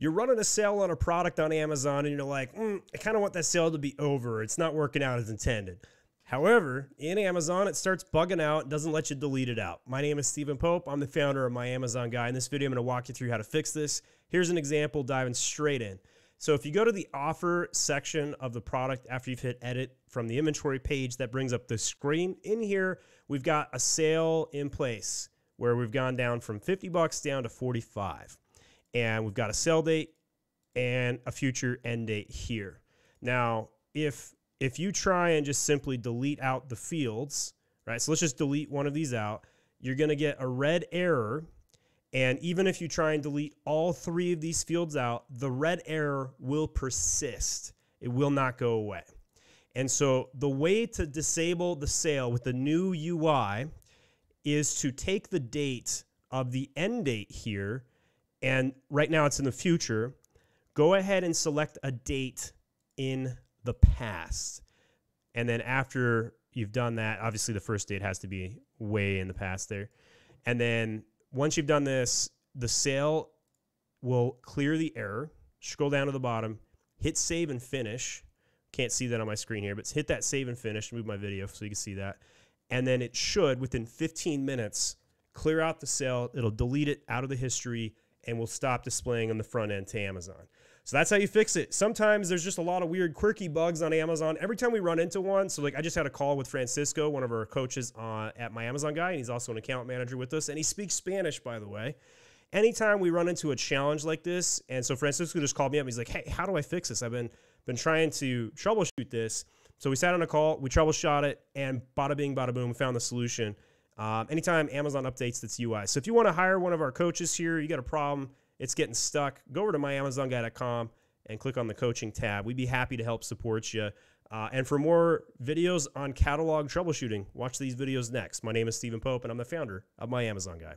you're running a sale on a product on Amazon and you're like, mm, I kind of want that sale to be over. It's not working out as intended. However, in Amazon, it starts bugging out, doesn't let you delete it out. My name is Steven Pope. I'm the founder of My Amazon Guy. In this video, I'm going to walk you through how to fix this. Here's an example diving straight in. So if you go to the offer section of the product after you've hit edit from the inventory page, that brings up the screen. In here, we've got a sale in place where we've gone down from 50 bucks down to 45 and we've got a sell date and a future end date here. Now, if if you try and just simply delete out the fields, right? So let's just delete one of these out. You're going to get a red error. And even if you try and delete all three of these fields out, the red error will persist. It will not go away. And so the way to disable the sale with the new UI is to take the date of the end date here and right now it's in the future, go ahead and select a date in the past. And then after you've done that, obviously the first date has to be way in the past there. And then once you've done this, the sale will clear the error. Scroll down to the bottom, hit save and finish. Can't see that on my screen here, but hit that save and finish. Move my video so you can see that. And then it should, within 15 minutes, clear out the sale. It'll delete it out of the history and will stop displaying on the front end to Amazon. So that's how you fix it. Sometimes there's just a lot of weird, quirky bugs on Amazon. Every time we run into one, so like I just had a call with Francisco, one of our coaches uh, at my Amazon guy, and he's also an account manager with us, and he speaks Spanish, by the way. Anytime we run into a challenge like this, and so Francisco just called me up. He's like, "Hey, how do I fix this? I've been been trying to troubleshoot this." So we sat on a call, we troubleshot it, and bada bing, bada boom, we found the solution. Um, anytime Amazon updates its UI. So if you want to hire one of our coaches here, you got a problem, it's getting stuck, go over to myamazonguy.com and click on the coaching tab. We'd be happy to help support you. Uh, and for more videos on catalog troubleshooting, watch these videos next. My name is Steven Pope, and I'm the founder of My Amazon Guy.